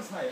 です。ない。い